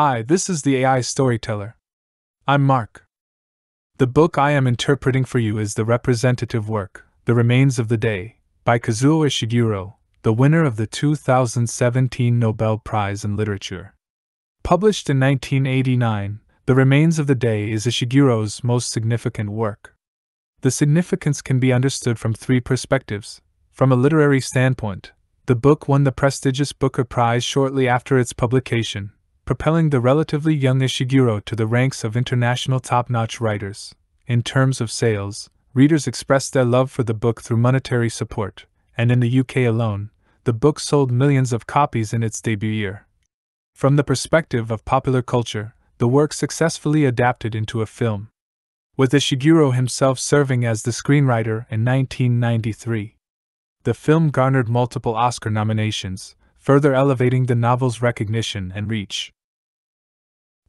Hi, this is the AI Storyteller. I'm Mark. The book I am interpreting for you is the representative work, The Remains of the Day, by Kazuo Ishiguro, the winner of the 2017 Nobel Prize in Literature. Published in 1989, The Remains of the Day is Ishiguro's most significant work. The significance can be understood from three perspectives. From a literary standpoint, the book won the prestigious Booker Prize shortly after its publication, propelling the relatively young Ishiguro to the ranks of international top notch writers. In terms of sales, readers expressed their love for the book through monetary support, and in the UK alone, the book sold millions of copies in its debut year. From the perspective of popular culture, the work successfully adapted into a film, with Ishiguro himself serving as the screenwriter in 1993. The film garnered multiple Oscar nominations, further elevating the novel's recognition and reach.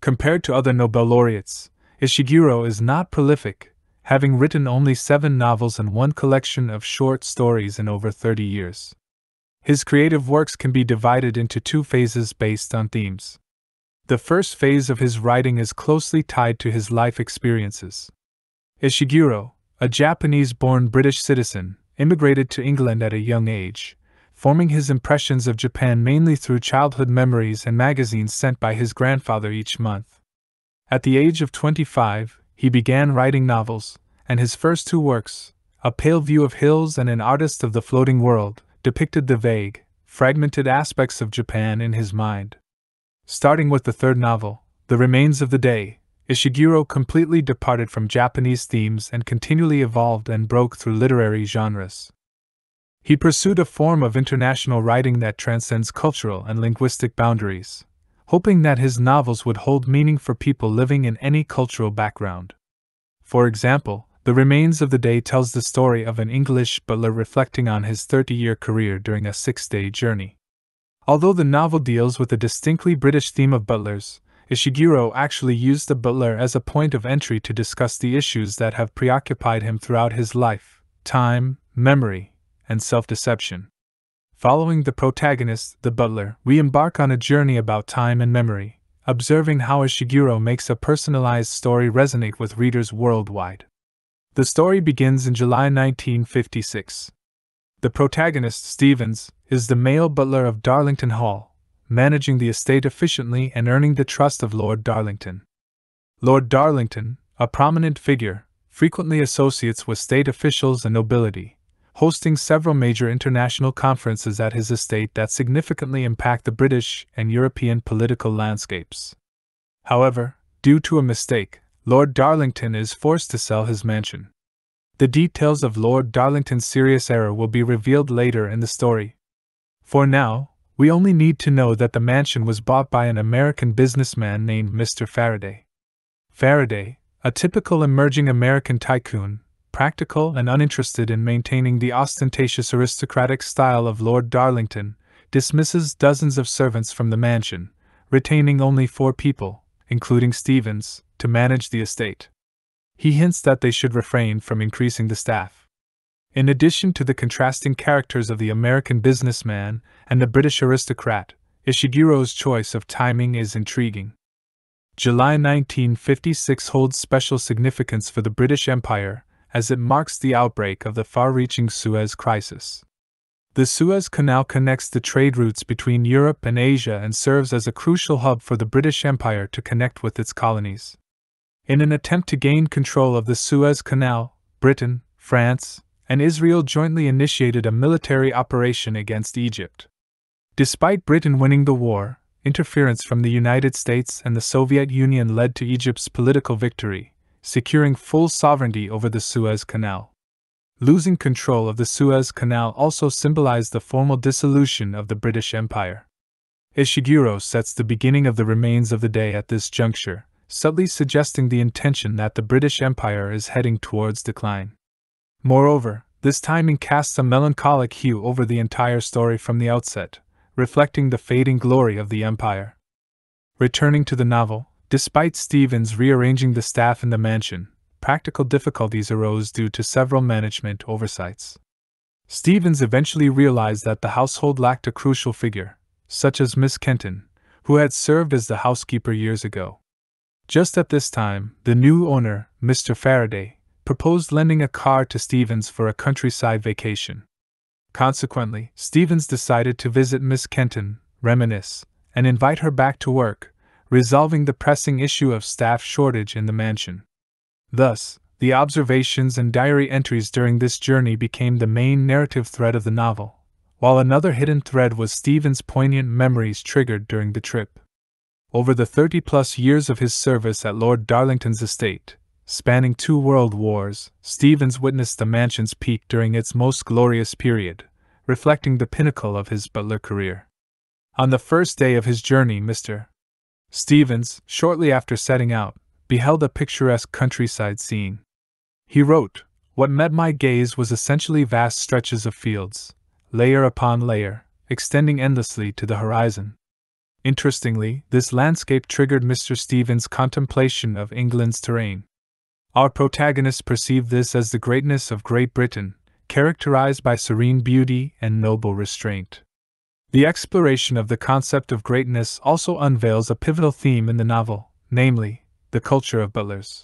Compared to other Nobel laureates, Ishiguro is not prolific, having written only seven novels and one collection of short stories in over 30 years. His creative works can be divided into two phases based on themes. The first phase of his writing is closely tied to his life experiences. Ishiguro, a Japanese born British citizen, immigrated to England at a young age, forming his impressions of Japan mainly through childhood memories and magazines sent by his grandfather each month. At the age of 25, he began writing novels, and his first two works, A Pale View of Hills and An Artist of the Floating World, depicted the vague, fragmented aspects of Japan in his mind. Starting with the third novel, The Remains of the Day, Ishiguro completely departed from Japanese themes and continually evolved and broke through literary genres. He pursued a form of international writing that transcends cultural and linguistic boundaries, hoping that his novels would hold meaning for people living in any cultural background. For example, the Remains of the Day tells the story of an English butler reflecting on his 30 year career during a six day journey. Although the novel deals with a distinctly British theme of butlers, Ishiguro actually used the butler as a point of entry to discuss the issues that have preoccupied him throughout his life time, memory, and self deception. Following the protagonist, the butler, we embark on a journey about time and memory, observing how Ishiguro makes a personalized story resonate with readers worldwide. The story begins in July 1956. The protagonist, Stevens, is the male butler of Darlington Hall, managing the estate efficiently and earning the trust of Lord Darlington. Lord Darlington, a prominent figure, frequently associates with state officials and nobility, hosting several major international conferences at his estate that significantly impact the British and European political landscapes. However, due to a mistake, Lord Darlington is forced to sell his mansion. The details of Lord Darlington's serious error will be revealed later in the story. For now, we only need to know that the mansion was bought by an American businessman named Mr. Farraday. Farraday, a typical emerging American tycoon, practical and uninterested in maintaining the ostentatious aristocratic style of Lord Darlington, dismisses dozens of servants from the mansion, retaining only four people, including Stevens, to manage the estate. He hints that they should refrain from increasing the staff. In addition to the contrasting characters of the American businessman and the British aristocrat, Ishiguro's choice of timing is intriguing. July 1956 holds special significance for the British Empire, as it marks the outbreak of the far reaching Suez Crisis. The Suez Canal connects the trade routes between Europe and Asia and serves as a crucial hub for the British Empire to connect with its colonies. In an attempt to gain control of the Suez Canal, Britain, France, and Israel jointly initiated a military operation against Egypt. Despite Britain winning the war, interference from the United States and the Soviet Union led to Egypt's political victory, securing full sovereignty over the Suez Canal. Losing control of the Suez Canal also symbolized the formal dissolution of the British Empire. Ishiguro sets the beginning of the remains of the day at this juncture, subtly suggesting the intention that the British Empire is heading towards decline. Moreover, this timing casts a melancholic hue over the entire story from the outset, reflecting the fading glory of the Empire. Returning to the novel, despite Stevens rearranging the staff in the mansion, practical difficulties arose due to several management oversights. Stevens eventually realized that the household lacked a crucial figure, such as Miss Kenton, who had served as the housekeeper years ago. Just at this time, the new owner, Mr. Farraday, proposed lending a car to Stevens for a countryside vacation. Consequently, Stevens decided to visit Miss Kenton, reminisce, and invite her back to work, resolving the pressing issue of staff shortage in the mansion. Thus, the observations and diary entries during this journey became the main narrative thread of the novel, while another hidden thread was Stevens' poignant memories triggered during the trip. Over the 30 plus years of his service at Lord Darlington's estate, spanning two world wars, Stevens witnessed the mansion's peak during its most glorious period, reflecting the pinnacle of his butler career. On the first day of his journey, Mr. Stevens, shortly after setting out, beheld a picturesque countryside scene. He wrote, What met my gaze was essentially vast stretches of fields, layer upon layer, extending endlessly to the horizon. Interestingly, this landscape triggered Mr. Stevens' contemplation of England's terrain. Our protagonist perceived this as the greatness of Great Britain, characterized by serene beauty and noble restraint. The exploration of the concept of greatness also unveils a pivotal theme in the novel, namely, the culture of butlers.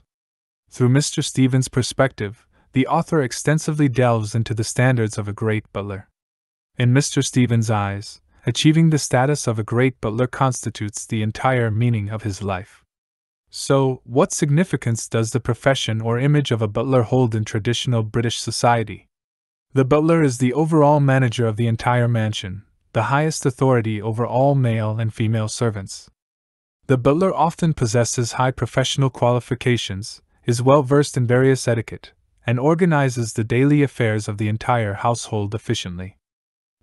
Through Mr. Stevens' perspective, the author extensively delves into the standards of a great butler. In Mr. Stevens' eyes, achieving the status of a great butler constitutes the entire meaning of his life. So, what significance does the profession or image of a butler hold in traditional British society? The butler is the overall manager of the entire mansion, the highest authority over all male and female servants. The butler often possesses high professional qualifications, is well versed in various etiquette, and organizes the daily affairs of the entire household efficiently.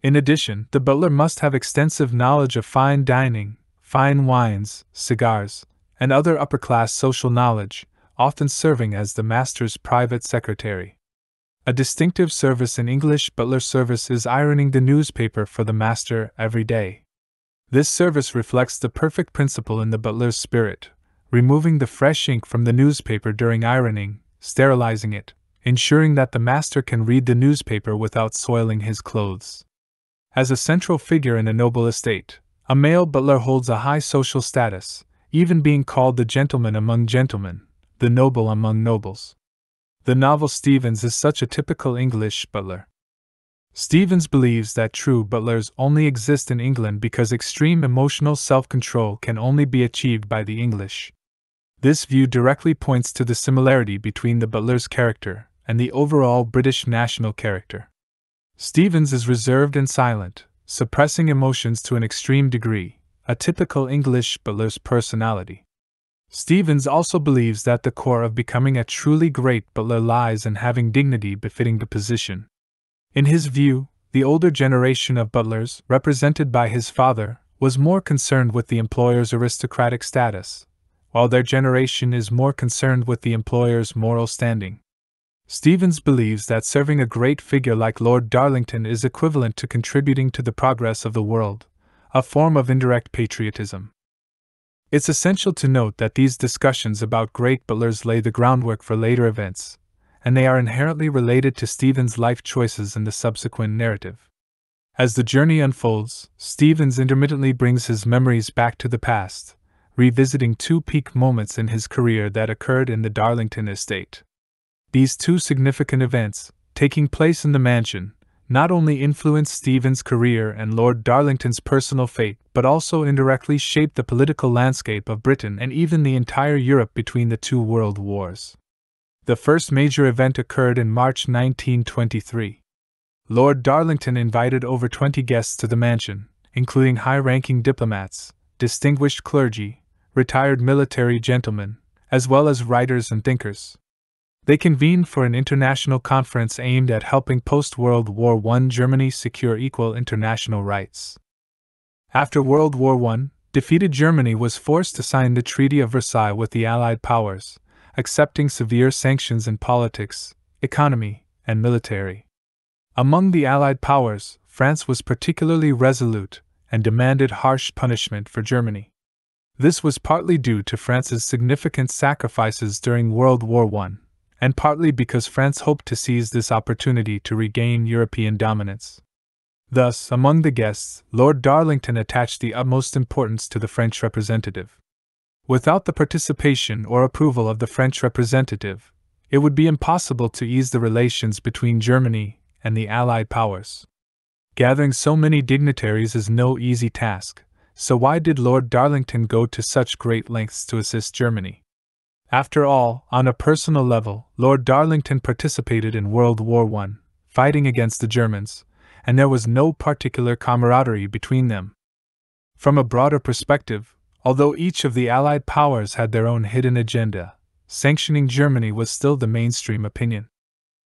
In addition, the butler must have extensive knowledge of fine dining, fine wines, cigars, and other upper class social knowledge, often serving as the master's private secretary. A distinctive service in English butler service is ironing the newspaper for the master every day. This service reflects the perfect principle in the butler's spirit, removing the fresh ink from the newspaper during ironing, sterilizing it, ensuring that the master can read the newspaper without soiling his clothes. As a central figure in a noble estate, a male butler holds a high social status, even being called the gentleman among gentlemen, the noble among nobles. The novel Stevens is such a typical English butler. Stevens believes that true butlers only exist in England because extreme emotional self control can only be achieved by the English. This view directly points to the similarity between the butler's character and the overall British national character. Stevens is reserved and silent, suppressing emotions to an extreme degree, a typical English butler's personality. Stevens also believes that the core of becoming a truly great butler lies in having dignity befitting the position. In his view, the older generation of butlers, represented by his father, was more concerned with the employer's aristocratic status, while their generation is more concerned with the employer's moral standing. Stevens believes that serving a great figure like Lord Darlington is equivalent to contributing to the progress of the world, a form of indirect patriotism. It's essential to note that these discussions about great butlers lay the groundwork for later events, and they are inherently related to Stevens' life choices in the subsequent narrative. As the journey unfolds, Stevens intermittently brings his memories back to the past, revisiting two peak moments in his career that occurred in the Darlington estate. These two significant events, taking place in the mansion, not only influenced Stevens' career and Lord Darlington's personal fate, but also indirectly shaped the political landscape of Britain and even the entire Europe between the two world wars. The first major event occurred in March 1923. Lord Darlington invited over 20 guests to the mansion, including high ranking diplomats, distinguished clergy, retired military gentlemen, as well as writers and thinkers. They convened for an international conference aimed at helping post World War I Germany secure equal international rights. After World War I, defeated Germany was forced to sign the Treaty of Versailles with the Allied powers, accepting severe sanctions in politics, economy, and military. Among the Allied powers, France was particularly resolute and demanded harsh punishment for Germany. This was partly due to France's significant sacrifices during World War I, and partly because France hoped to seize this opportunity to regain European dominance. Thus, among the guests, Lord Darlington attached the utmost importance to the French representative. Without the participation or approval of the French representative, it would be impossible to ease the relations between Germany and the Allied powers. Gathering so many dignitaries is no easy task, so why did Lord Darlington go to such great lengths to assist Germany? After all, on a personal level, Lord Darlington participated in World War I, fighting against the Germans, and there was no particular camaraderie between them. From a broader perspective, although each of the Allied powers had their own hidden agenda, sanctioning Germany was still the mainstream opinion.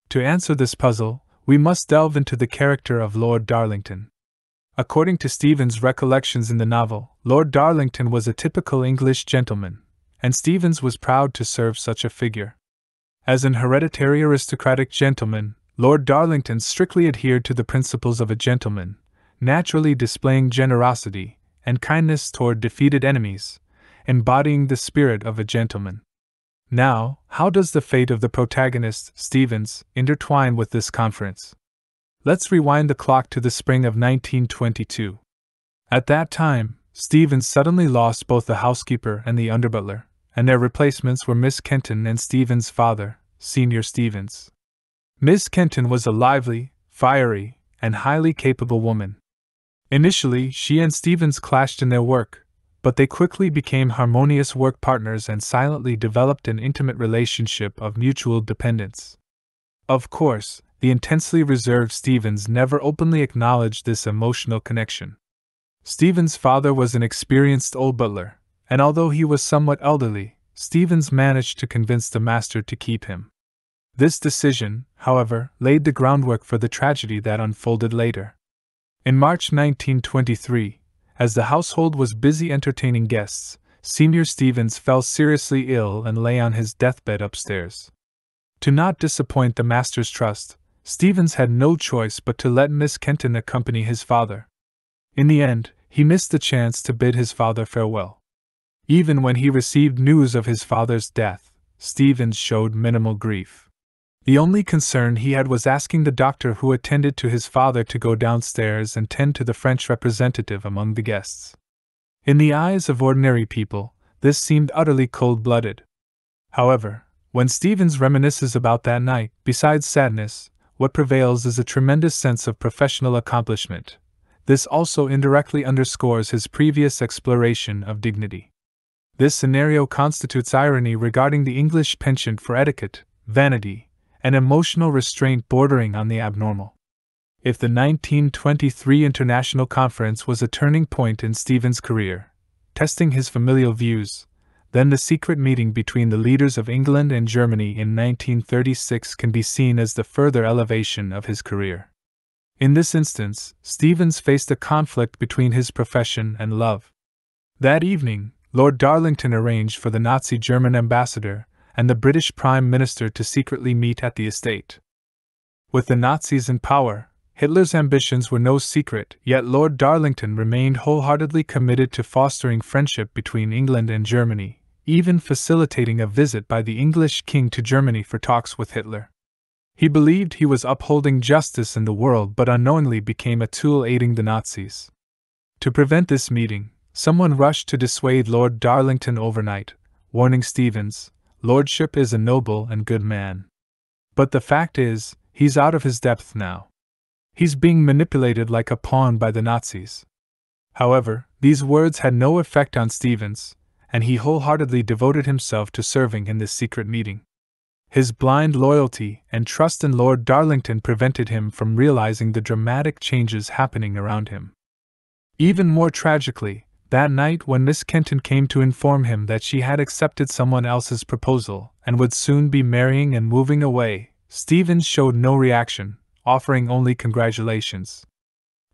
To answer this puzzle, we must delve into the character of Lord Darlington. According to Stevens' recollections in the novel, Lord Darlington was a typical English gentleman, and Stevens was proud to serve such a figure. As an hereditary aristocratic gentleman, Lord Darlington strictly adhered to the principles of a gentleman, naturally displaying generosity and kindness toward defeated enemies, embodying the spirit of a gentleman. Now, how does the fate of the protagonist, Stevens, intertwine with this conference? Let's rewind the clock to the spring of 1922. At that time, Stevens suddenly lost both the housekeeper and the underbutler, and their replacements were Miss Kenton and Stevens' father, Senior Stevens. Miss Kenton was a lively, fiery, and highly capable woman. Initially, she and Stevens clashed in their work, but they quickly became harmonious work partners and silently developed an intimate relationship of mutual dependence. Of course, the intensely reserved Stevens never openly acknowledged this emotional connection. Stevens' father was an experienced old butler, and although he was somewhat elderly, Stevens managed to convince the master to keep him. This decision, however, laid the groundwork for the tragedy that unfolded later. In March 1923, as the household was busy entertaining guests, Senior Stevens fell seriously ill and lay on his deathbed upstairs. To not disappoint the master's trust, Stevens had no choice but to let Miss Kenton accompany his father. In the end, he missed the chance to bid his father farewell. Even when he received news of his father's death, Stevens showed minimal grief. The only concern he had was asking the doctor who attended to his father to go downstairs and tend to the French representative among the guests. In the eyes of ordinary people, this seemed utterly cold blooded. However, when Stevens reminisces about that night, besides sadness, what prevails is a tremendous sense of professional accomplishment. This also indirectly underscores his previous exploration of dignity. This scenario constitutes irony regarding the English penchant for etiquette, vanity, and emotional restraint bordering on the abnormal. If the 1923 International Conference was a turning point in Stevens' career, testing his familial views, then the secret meeting between the leaders of England and Germany in 1936 can be seen as the further elevation of his career. In this instance, Stevens faced a conflict between his profession and love. That evening, Lord Darlington arranged for the Nazi German ambassador, and the British Prime Minister to secretly meet at the estate. With the Nazis in power, Hitler's ambitions were no secret, yet Lord Darlington remained wholeheartedly committed to fostering friendship between England and Germany, even facilitating a visit by the English king to Germany for talks with Hitler. He believed he was upholding justice in the world but unknowingly became a tool aiding the Nazis. To prevent this meeting, someone rushed to dissuade Lord Darlington overnight, warning Stevens, Lordship is a noble and good man. But the fact is, he's out of his depth now. He's being manipulated like a pawn by the Nazis. However, these words had no effect on Stevens, and he wholeheartedly devoted himself to serving in this secret meeting. His blind loyalty and trust in Lord Darlington prevented him from realizing the dramatic changes happening around him. Even more tragically, that night, when Miss Kenton came to inform him that she had accepted someone else's proposal and would soon be marrying and moving away, Stevens showed no reaction, offering only congratulations.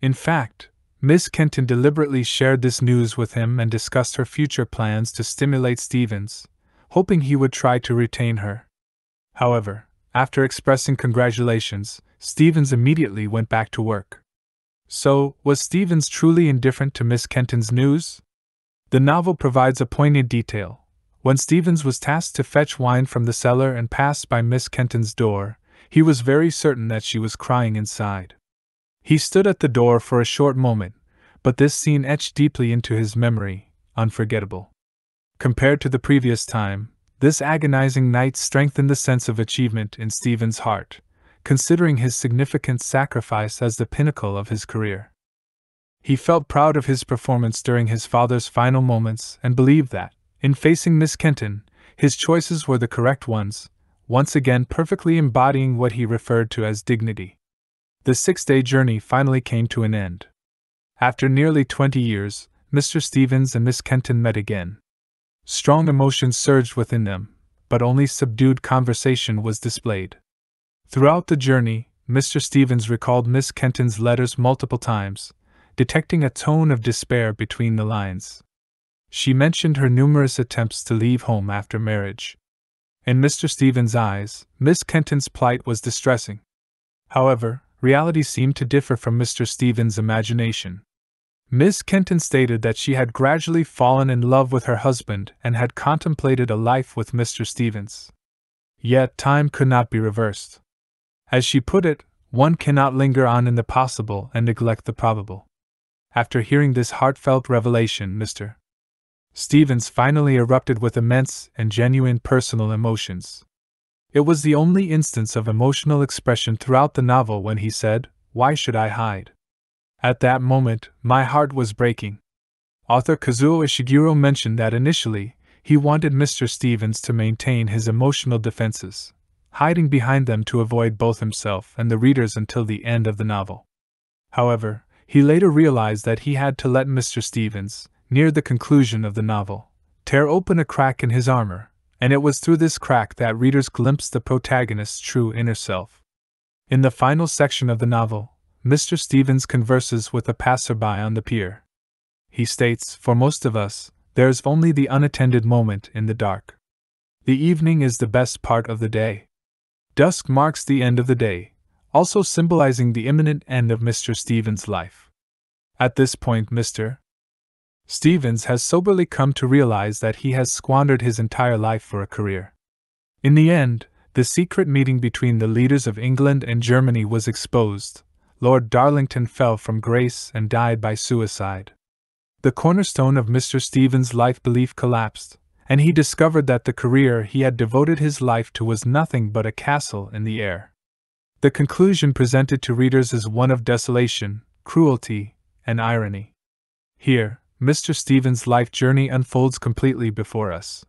In fact, Miss Kenton deliberately shared this news with him and discussed her future plans to stimulate Stevens, hoping he would try to retain her. However, after expressing congratulations, Stevens immediately went back to work. So, was Stevens truly indifferent to Miss Kenton's news? The novel provides a poignant detail. When Stevens was tasked to fetch wine from the cellar and passed by Miss Kenton's door, he was very certain that she was crying inside. He stood at the door for a short moment, but this scene etched deeply into his memory, unforgettable. Compared to the previous time, this agonizing night strengthened the sense of achievement in Stevens' heart, considering his significant sacrifice as the pinnacle of his career. He felt proud of his performance during his father's final moments and believed that, in facing Miss Kenton, his choices were the correct ones, once again perfectly embodying what he referred to as dignity. The six day journey finally came to an end. After nearly twenty years, Mr. Stevens and Miss Kenton met again. Strong emotions surged within them, but only subdued conversation was displayed. Throughout the journey, Mr. Stevens recalled Miss Kenton's letters multiple times, detecting a tone of despair between the lines. She mentioned her numerous attempts to leave home after marriage. In Mr. Stevens' eyes, Miss Kenton's plight was distressing. However, reality seemed to differ from Mr. Stevens' imagination. Miss Kenton stated that she had gradually fallen in love with her husband and had contemplated a life with Mr. Stevens. Yet time could not be reversed. As she put it, one cannot linger on in the possible and neglect the probable. After hearing this heartfelt revelation, Mr. Stevens finally erupted with immense and genuine personal emotions. It was the only instance of emotional expression throughout the novel when he said, Why should I hide? At that moment, my heart was breaking. Author Kazuo Ishiguro mentioned that initially, he wanted Mr. Stevens to maintain his emotional defenses, hiding behind them to avoid both himself and the readers until the end of the novel. However, he later realized that he had to let Mr. Stevens, near the conclusion of the novel, tear open a crack in his armor, and it was through this crack that readers glimpsed the protagonist's true inner self. In the final section of the novel, Mr. Stevens converses with a passerby on the pier. He states, For most of us, there's only the unattended moment in the dark. The evening is the best part of the day. Dusk marks the end of the day, also symbolizing the imminent end of Mr. Stevens' life. At this point, Mr. Stevens has soberly come to realize that he has squandered his entire life for a career. In the end, the secret meeting between the leaders of England and Germany was exposed. Lord Darlington fell from grace and died by suicide. The cornerstone of Mr. Stevens' life belief collapsed, and he discovered that the career he had devoted his life to was nothing but a castle in the air. The conclusion presented to readers is one of desolation, cruelty, and irony. Here, Mr. Stevens' life journey unfolds completely before us.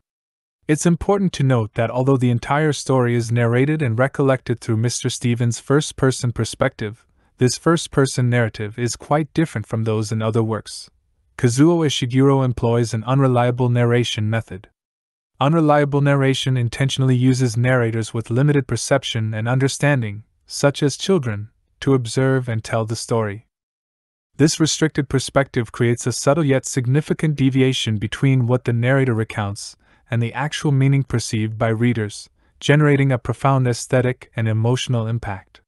It's important to note that although the entire story is narrated and recollected through Mr. Stevens' first person perspective, this first person narrative is quite different from those in other works. Kazuo Ishiguro employs an unreliable narration method. Unreliable narration intentionally uses narrators with limited perception and understanding, such as children, to observe and tell the story. This restricted perspective creates a subtle yet significant deviation between what the narrator recounts and the actual meaning perceived by readers, generating a profound aesthetic and emotional impact.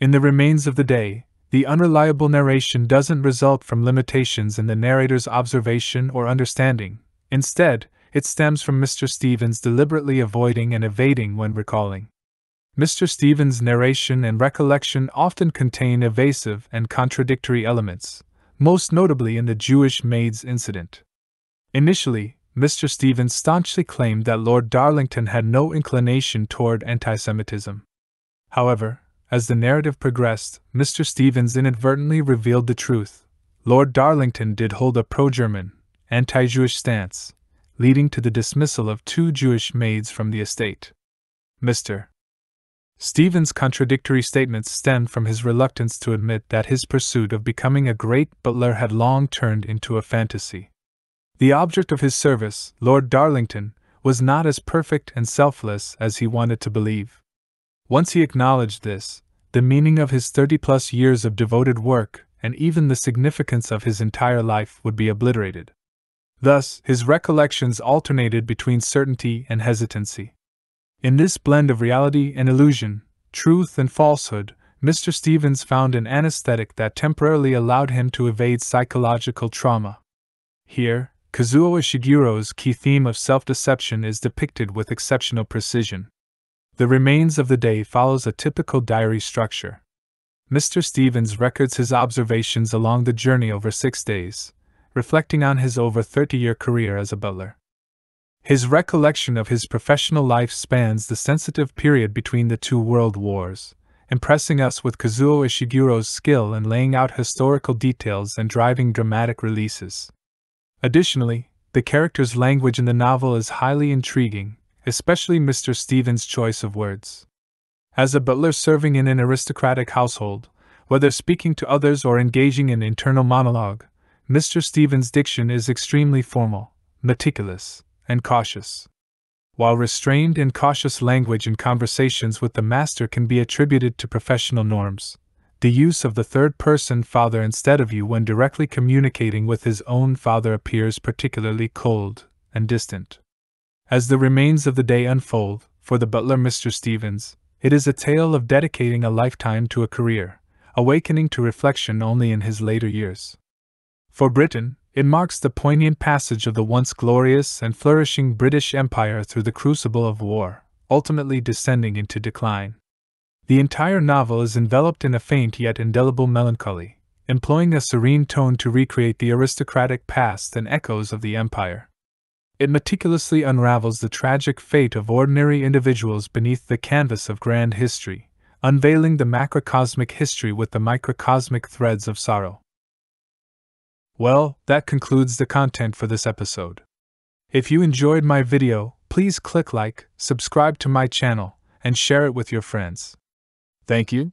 In the remains of the day, the unreliable narration doesn't result from limitations in the narrator's observation or understanding. Instead, it stems from Mr. Stevens deliberately avoiding and evading when recalling. Mr. Stevens' narration and recollection often contain evasive and contradictory elements, most notably in the Jewish maids incident. Initially, Mr. Stevens staunchly claimed that Lord Darlington had no inclination toward anti Semitism. However, as the narrative progressed, Mr. Stevens inadvertently revealed the truth. Lord Darlington did hold a pro German, anti Jewish stance, leading to the dismissal of two Jewish maids from the estate. Mr. Stevens' contradictory statements stemmed from his reluctance to admit that his pursuit of becoming a great butler had long turned into a fantasy. The object of his service, Lord Darlington, was not as perfect and selfless as he wanted to believe. Once he acknowledged this, the meaning of his 30 plus years of devoted work and even the significance of his entire life would be obliterated. Thus, his recollections alternated between certainty and hesitancy. In this blend of reality and illusion, truth and falsehood, Mr. Stevens found an anesthetic that temporarily allowed him to evade psychological trauma. Here, Kazuo Ishiguro's key theme of self deception is depicted with exceptional precision. The remains of the day follows a typical diary structure. Mr. Stevens records his observations along the journey over six days, reflecting on his over 30 year career as a butler. His recollection of his professional life spans the sensitive period between the two world wars, impressing us with Kazuo Ishiguro's skill in laying out historical details and driving dramatic releases. Additionally, the character's language in the novel is highly intriguing, especially Mr. Stevens' choice of words. As a butler serving in an aristocratic household, whether speaking to others or engaging in internal monologue, Mr. Stevens' diction is extremely formal, meticulous, and cautious. While restrained and cautious language in conversations with the master can be attributed to professional norms, the use of the third person father instead of you when directly communicating with his own father appears particularly cold and distant. As the remains of the day unfold, for the butler Mr. Stevens, it is a tale of dedicating a lifetime to a career, awakening to reflection only in his later years. For Britain, it marks the poignant passage of the once glorious and flourishing British Empire through the crucible of war, ultimately descending into decline. The entire novel is enveloped in a faint yet indelible melancholy, employing a serene tone to recreate the aristocratic past and echoes of the empire. It meticulously unravels the tragic fate of ordinary individuals beneath the canvas of grand history, unveiling the macrocosmic history with the microcosmic threads of sorrow. Well, that concludes the content for this episode. If you enjoyed my video, please click like, subscribe to my channel, and share it with your friends. Thank you.